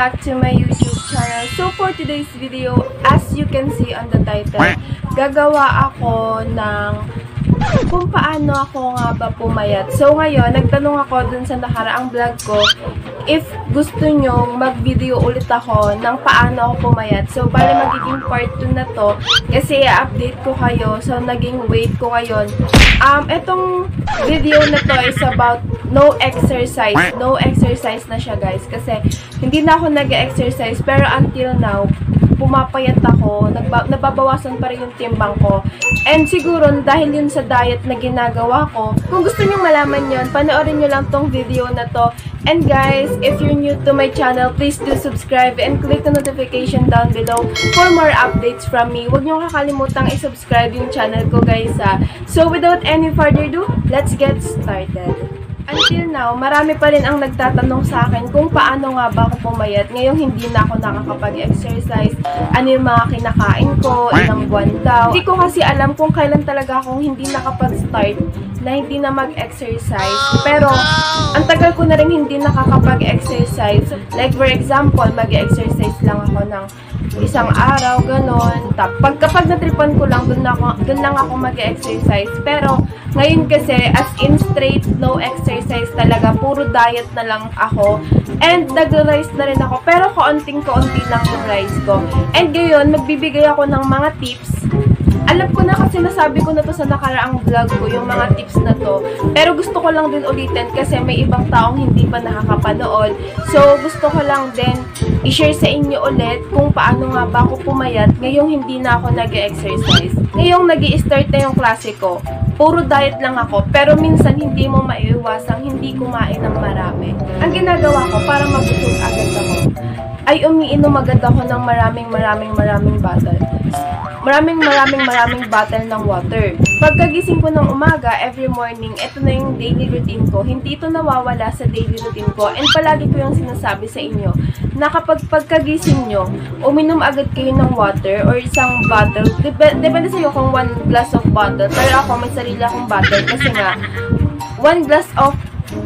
back to my YouTube channel. So for today's video, as you can see on the title, gagawa ako ng kung paano ako nga ba pumayat. So ngayon, nagtanong ako dun sa nakaraang vlog ko if gusto nyo mag-video ulit ako ng paano ako pumayat. So bali magiging part 2 na to kasi i-update ko kayo. So naging wait ko ngayon. Um, etong video na to is about no exercise. No exercise na siya guys kasi hindi na ako nag-exercise pero until now, pumapayat ako, nagba, nababawasan pa rin yung timbang ko. And siguro, dahil yun sa diet na ginagawa ko, kung gusto niyo malaman yun, panoorin nyo lang tong video na to. And guys, if you're new to my channel, please do subscribe and click the notification down below for more updates from me. Huwag niyo kakalimutang i-subscribe yung channel ko guys ha. So without any further ado, let's get started. Until now, marami pa rin ang nagtatanong sa akin kung paano nga ba ako pumayat. Ngayong hindi na ako nakakapag-exercise, ano yung mga kinakain ko, ilang buwan daw. Hindi ko kasi alam kung kailan talaga akong hindi nakapag-start na hindi na mag-exercise. Pero, ang tagal ko na rin hindi nakakapag-exercise. Like for example, mag-exercise lang ako ng isang araw, ganon. Tap, pag, kapag natripan ko lang, dun, ako, dun lang ako mag-exercise. Pero, ngayon kasi, as in straight, no exercise talaga. Puro diet na lang ako. And, nag-rice na rin ako. Pero, kaunting-kaunti lang yung rice ko. And, ngayon, magbibigay ako ng mga tips alam ko na kasi nasabi ko na to sa nakaraang vlog ko, yung mga tips na to. Pero gusto ko lang din ulitin kasi may ibang taong hindi pa nakakapanood. So, gusto ko lang din i-share sa inyo ulit kung paano nga ba ako pumayat ngayong hindi na ako nag-exercise. Ngayong nag start na yung klase ko, puro diet lang ako, pero minsan hindi mo maiiwasang hindi kumain ng marami. Ang ginagawa ko para mabusog agad ako, ay umiinom agad ako ng maraming maraming maraming bottle maraming maraming maraming bottle ng water. Pagkagising ko ng umaga, every morning, ito na yung daily routine ko. Hindi ito nawawala sa daily routine ko. And palagi ko yung sinasabi sa inyo, na kapag pagkagising nyo, uminom agad kayo ng water or isang bottle. Dep depende sa iyo kung one glass of bottle. Pero ako, may sarili akong bottle kasi nga, one glass of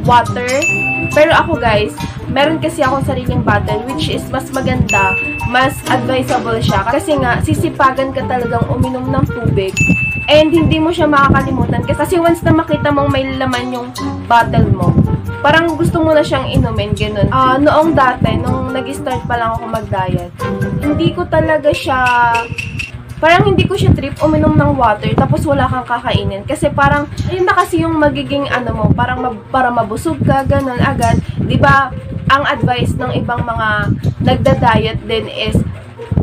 water. Pero ako guys, meron kasi akong sariling bottle which is mas maganda, mas advisable siya. Kasi nga, sisipagan ka talagang uminom ng tubig and hindi mo siya makakalimutan. Kasi once na makita mong may laman yung bottle mo, parang gusto mo na siyang inumin, ganun. Uh, noong dati, nung nag-start pa lang ako mag-diet, hindi ko talaga siya parang hindi ko siya trip uminom ng water tapos wala kang kakainin. Kasi parang, ayun na kasi yung magiging ano mo, parang mab para mabusog ka, ganun agad. ba diba, ang advice ng ibang mga nagda-diet din is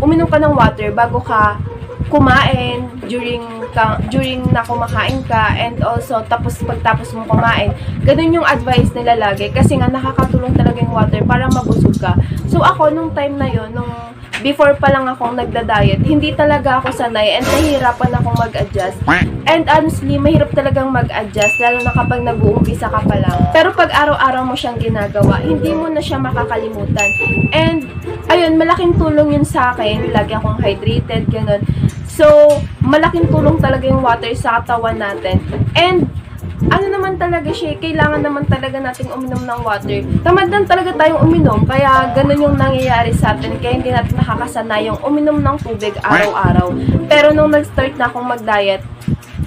uminom ka ng water bago ka kumain during ka, during na kumakain ka and also tapos pagtapos mo kumain. Ganun yung advice nila lagi kasi nga nakakatulong talaga yung water para mabusog ka. So ako nung time na yon nung before pa lang akong nagda-diet, hindi talaga ako sanay and nahihirapan akong mag-adjust. And honestly, mahirap talagang mag-adjust, lalo na kapag nag-uumpisa ka pa lang. Pero pag araw-araw mo siyang ginagawa, hindi mo na siya makakalimutan. And, ayun, malaking tulong yun sa akin. Lagi akong hydrated, ganun. So, malaking tulong talaga yung water sa katawan natin. And, ano naman talaga siya, kailangan naman talaga nating uminom ng water. Tamad lang talaga tayong uminom, kaya ganun yung nangyayari sa atin, kaya hindi natin nakakasanay yung uminom ng tubig araw-araw. Pero nung nag-start na akong mag-diet,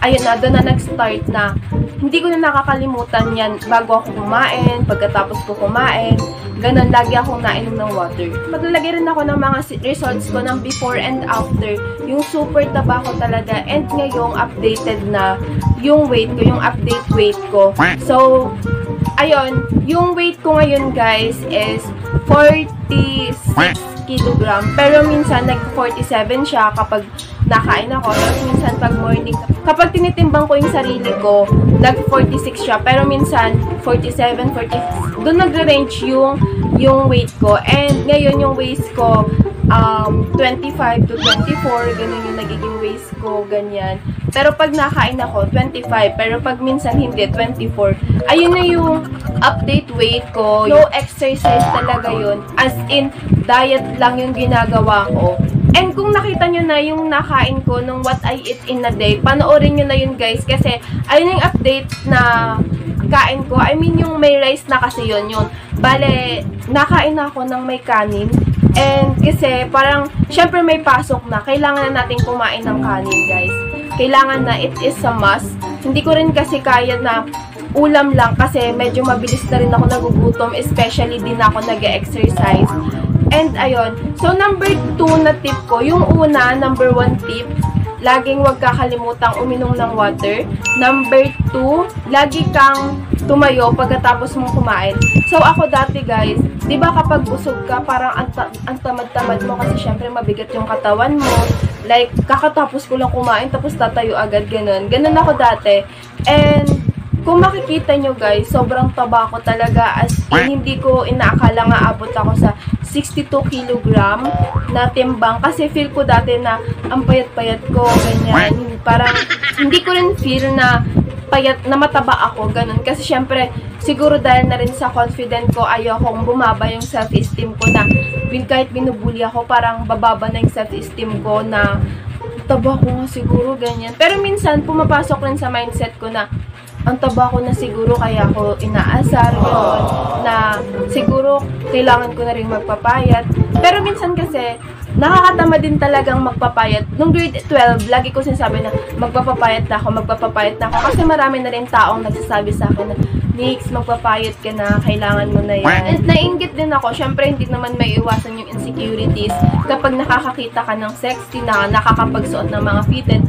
ayun na, doon na nag-start na hindi ko na nakakalimutan yan bago ako kumain, pagkatapos ko kumain, ganun, lagi akong nainom ng water. Maglalagay rin ako ng mga results ko ng before and after, yung super taba ko talaga, and ngayong updated na yung weight ko, yung update weight ko. So, ayun, yung weight ko ngayon guys is 46 kilogram. Pero minsan, nag-47 siya kapag nakain ako. Tapos minsan, pag morning, kapag tinitimbang ko yung sarili ko, nag-46 siya. Pero minsan, 47, 46. Doon nagre-range yung, yung weight ko. And ngayon, yung waist ko, um, 25 to 24. Ganun yung nagiging waist ko, ganyan. Pero pag nakain ako, 25. Pero pag minsan hindi, 24. Ayun na yung update weight ko. No exercise talaga yun. As in, diet lang yung ginagawa ko. And kung nakita nyo na yung nakain ko nung what I eat in a day, panoorin nyo na yun guys. Kasi ayun yung update na pagkain ko, I mean yung may rice na kasi yun yun. Bale, nakain ako ng may kanin. And kasi parang, syempre may pasok na, kailangan na natin kumain ng kanin guys. Kailangan na, it is a must. Hindi ko rin kasi kaya na ulam lang kasi medyo mabilis na rin ako nagugutom, especially din ako nag-exercise. And ayun, so number 2 na tip ko, yung una, number 1 tip, laging huwag kakalimutang uminom ng water. Number 2, lagi kang tumayo pagkatapos mong kumain. So ako dati guys, 'di ba kapag busog ka, parang ang, ang tamad-tamad mo kasi syempre mabigat yung katawan mo. Like kakatapos ko lang kumain tapos tatayo agad ganun. Ganun ako dati. And kung makikita nyo guys, sobrang taba ko talaga as in hindi ko inaakala nga abot ako sa 62 kilogram na timbang kasi feel ko dati na ang payat-payat ko, ganyan. Parang hindi ko rin feel na payat na mataba ako, ganun. Kasi syempre, siguro dahil na rin sa confident ko, ayokong bumaba yung self-esteem ko na kahit binubuli ako, parang bababa na yung self-esteem ko na taba ko nga siguro, ganyan. Pero minsan, pumapasok rin sa mindset ko na ang taba ko na siguro kaya ako inaasar yun, na siguro kailangan ko na rin magpapayat. Pero minsan kasi, nakakatama din talagang magpapayat. Nung grade 12, lagi ko sinasabi na magpapapayat na ako, magpapapayat na ako. Kasi marami na rin taong nagsasabi sa akin na, Nix, magpapayat ka na, kailangan mo na yan. And nainggit din ako, syempre hindi naman may iwasan yung insecurities kapag nakakakita ka ng sexy na nakakapagsuot ng mga fitted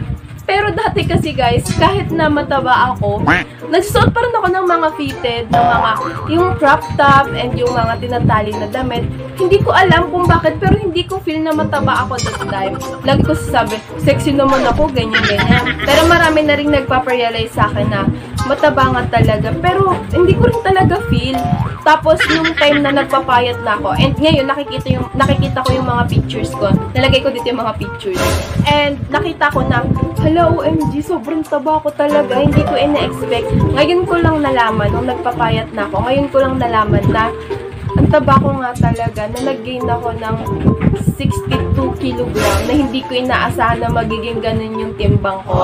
pero dati kasi guys, kahit na mataba ako, nagsusuot pa rin ako ng mga fitted, ng mga, yung crop top and yung mga tinatali na damit. Hindi ko alam kung bakit, pero hindi ko feel na mataba ako that time. Lagi ko sasabi, sexy naman ako, ganyan-ganyan. Pero marami na rin nagpaparealize sa akin na mataba nga talaga. Pero hindi ko rin talaga feel. Tapos yung time na nagpapayat na ako, and ngayon nakikita yung nakikita ko yung mga pictures ko. Nalagay ko dito yung mga pictures. And nakita ko na, hala OMG, sobrang taba ko talaga. Hindi ko ina-expect. Ngayon ko lang nalaman, nung nagpapayat na ako, ngayon ko lang nalaman na ang taba ko nga talaga, na nag-gain ako ng 62 kilogram na hindi ko inaasahan na magiging ganun yung timbang ko.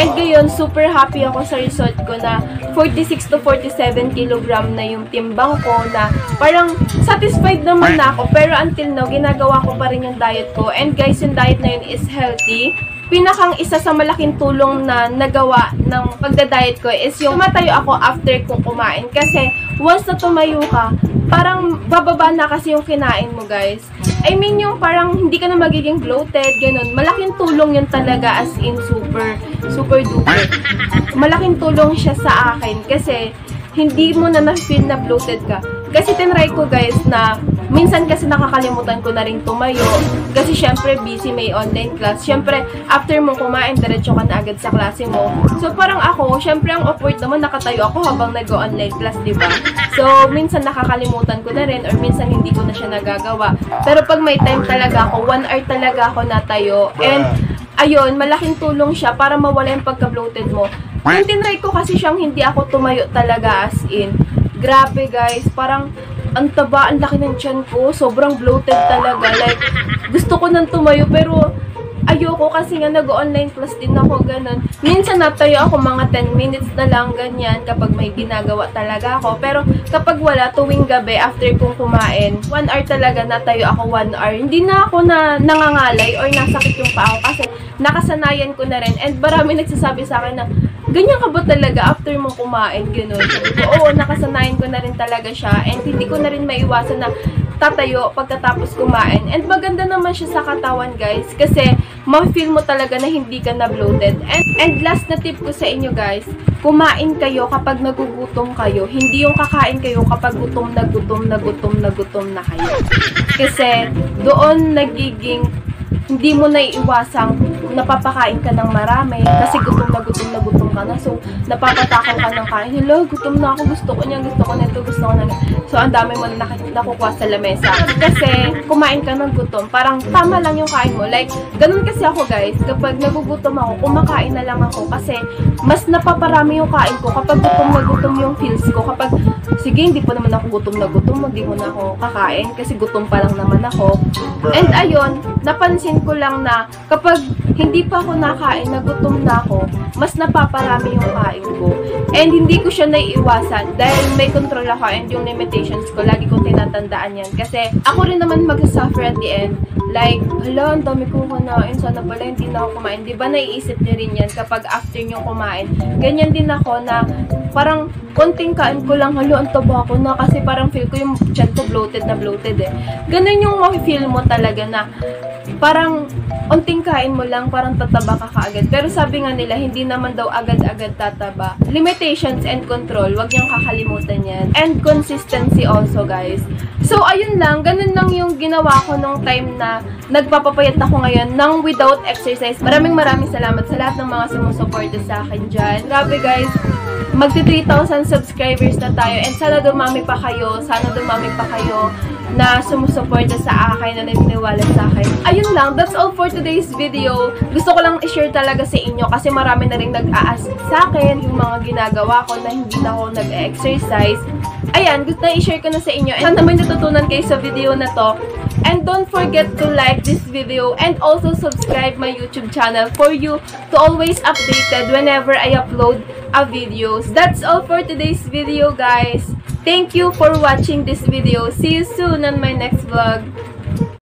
And ngayon, super happy ako sa result ko na 46 to 47 kilogram na yung timbang ko na parang satisfied naman na ako. Pero until now, ginagawa ko pa rin yung diet ko. And guys, yung diet na yun is healthy pinakang isa sa malaking tulong na nagawa ng pagda-diet ko is yung tumatayo ako after kong kumain. Kasi once na tumayo ka, parang bababa na kasi yung kinain mo guys. I mean yung parang hindi ka na magiging bloated, ganun. Malaking tulong yun talaga as in super, super duper. Malaking tulong siya sa akin kasi hindi mo na na-feel na bloated ka. Kasi tinry ko guys na minsan kasi nakakalimutan ko na rin tumayo. Kasi syempre busy may online class. Syempre after mo kumain, diretso ka na agad sa klase mo. So parang ako, syempre ang awkward naman nakatayo ako habang nag-online class, di ba? So minsan nakakalimutan ko na rin or minsan hindi ko na siya nagagawa. Pero pag may time talaga ako, one hour talaga ako natayo. And ayun, malaking tulong siya para mawala yung pagka-bloated mo. Yung tinry ko kasi siyang hindi ako tumayo talaga as in. Grabe guys, parang ang taba, ang laki ng tiyan ko. Sobrang bloated talaga. Like, gusto ko nang tumayo pero ayoko kasi nga nag-online class din ako, ganun. Minsan natayo ako mga 10 minutes na lang, ganyan, kapag may ginagawa talaga ako. Pero kapag wala, tuwing gabi, after kong kumain, 1 hour talaga natayo ako 1 hour. Hindi na ako na nangangalay or nasakit yung paa ko kasi nakasanayan ko na rin. And marami nagsasabi sa akin na, ganyan ka ba talaga after mo kumain, gano'n. Oo, nakasanayan ko na rin talaga siya and hindi ko na rin maiwasan na tatayo pagkatapos kumain. And maganda naman siya sa katawan, guys, kasi ma-feel mo talaga na hindi ka na bloated. And, and last na tip ko sa inyo, guys, kumain kayo kapag nagugutom kayo. Hindi yung kakain kayo kapag gutom na gutom na gutom na gutom na kayo. Kasi doon nagiging hindi mo na iiwasang napapakain ka ng marami kasi gutom na gutom na gutom ka na. So, napapatakaw ka ng kain. Hello, gutom na ako. Gusto ko niya. Gusto ko nito. Gusto ko na. So, ang dami mo na nakukuha sa lamesa. Kasi, kumain ka ng gutom. Parang tama lang yung kain mo. Like, ganun kasi ako guys. Kapag nagugutom ako, kumakain na lang ako. Kasi, mas napaparami yung kain ko kapag gutom na gutom yung feels ko. Kapag, sige, hindi pa naman ako gutom na gutom. Hindi mo na ako kakain. Kasi gutom pa lang naman ako. And ayun, napansin ko lang na kapag hindi pa ako nakain, nagutom na ako, mas napaparami yung kain ko. And hindi ko siya naiiwasan dahil may control ako and yung limitations ko, lagi kong tinatandaan yan. Kasi ako rin naman mag-suffer at the end. Like, hala, ang dami ko kumain. Sana pala hindi na ako kumain. Di ba naiisip niyo rin yan kapag after nyo kumain? Ganyan din ako na parang konting kain ko lang, halo, ang taba ko na kasi parang feel ko yung chan ko bloated na bloated eh. Ganun yung ma-feel mo talaga na parang unting kain mo lang, parang tataba ka kaagad. Pero sabi nga nila, hindi naman daw agad-agad tataba. Limitations and control, wag niyang kakalimutan yan. And consistency also, guys. So, ayun lang, ganun lang yung ginawa ko nung time na nagpapapayat ako ngayon ng without exercise. Maraming maraming salamat sa lahat ng mga sumusuporta sa akin dyan. Grabe, guys magti 3,000 subscribers na tayo. And sana dumami pa kayo, sana dumami pa kayo na sumusuporta sa akin, na naniniwala sa akin. Ayun lang, that's all for today's video. Gusto ko lang i-share talaga sa inyo kasi marami na rin nag-a-ask sa akin yung mga ginagawa ko na hindi na ako nag-exercise. Ayan, gusto na i-share ko na sa inyo. And sana may natutunan kayo sa video na to. And don't forget to like this video and also subscribe my YouTube channel for you to always updated whenever I upload a videos. That's all for today's video, guys. Thank you for watching this video. See you soon on my next vlog.